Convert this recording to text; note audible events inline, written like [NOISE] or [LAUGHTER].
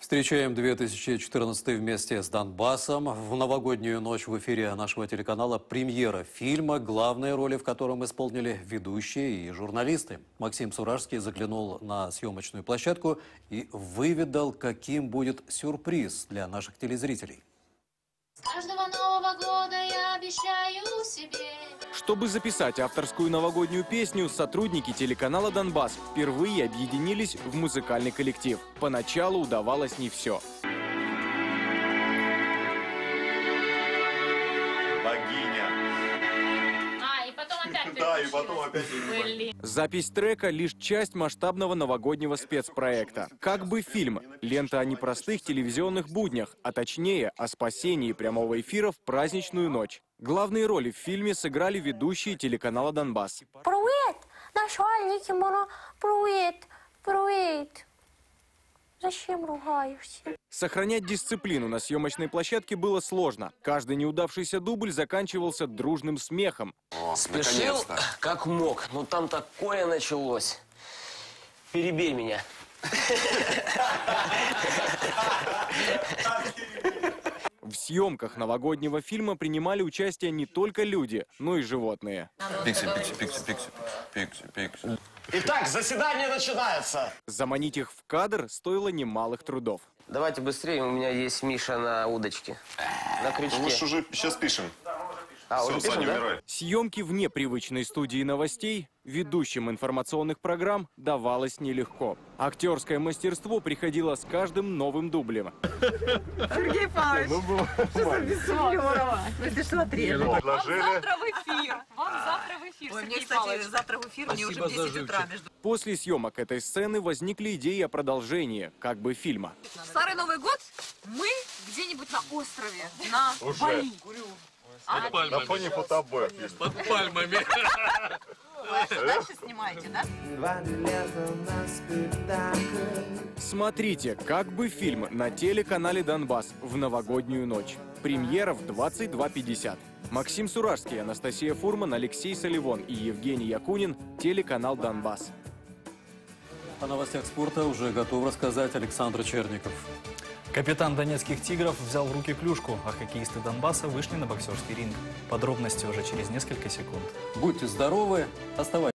Встречаем 2014 вместе с Донбассом. В новогоднюю ночь в эфире нашего телеканала премьера фильма, главные роли в котором исполнили ведущие и журналисты. Максим Суражский заглянул на съемочную площадку и выведал, каким будет сюрприз для наших телезрителей. С каждого Нового года обещаю себе Чтобы записать авторскую новогоднюю песню, сотрудники телеканала «Донбасс» впервые объединились в музыкальный коллектив. Поначалу удавалось не все. Богиня. А, Да, и потом опять [LAUGHS] Блин. Запись трека — лишь часть масштабного новогоднего спецпроекта. Как бы фильм. Лента о непростых телевизионных буднях, а точнее о спасении прямого эфира в праздничную ночь. Главные роли в фильме сыграли ведущие телеканала «Донбасс». Привіт! Начальники, мене привіт! Привіт! Зачем ругаешься? Сохранять дисциплину на съемочной площадке было сложно. Каждый неудавшийся дубль заканчивался дружным смехом. Спешил, как мог. Но там такое началось. Перебей меня. [LAUGHS] съемках новогоднего фильма принимали участие не только люди, но и животные. Пикси, пикси, пикси, пикси, пикси, пикси. Итак, заседание начинается. Заманить их в кадр стоило немалых трудов. Давайте быстрее, у меня есть Миша на удочке. На крючке. Ну, мы уже сейчас пишем. А, Все, уже пишем, Саня, да? Съемки вне привычной студии новостей ведущим информационных программ давалось нелегко. Актерское мастерство приходило с каждым новым дублем. Сергей Павлович, что за бессмёрного? Ну ты смотри. Предложили. Завтра в эфир. Вам завтра в эфир, Ой, мне, кстати, завтра в эфир, мне уже в 10 утра. Между... После съемок этой сцены возникли идеи о продолжении, как бы фильма. Старый Новый год мы где-нибудь на острове, на Бали. А, На фоне фотобоя. [LAUGHS] дальше снимаете, да? Смотрите, как бы фильм на телеканале «Донбасс» в новогоднюю ночь. Премьера в 22.50. Максим Суражский, Анастасия Фурман, Алексей Соливон и Евгений Якунин. Телеканал «Донбасс». О новостях спорта уже готов рассказать Александр Черников. Капитан донецких «Тигров» взял в руки клюшку, а хоккеисты Донбасса вышли на боксерский ринг. Подробности уже через несколько секунд. Будьте здоровы, оставайтесь.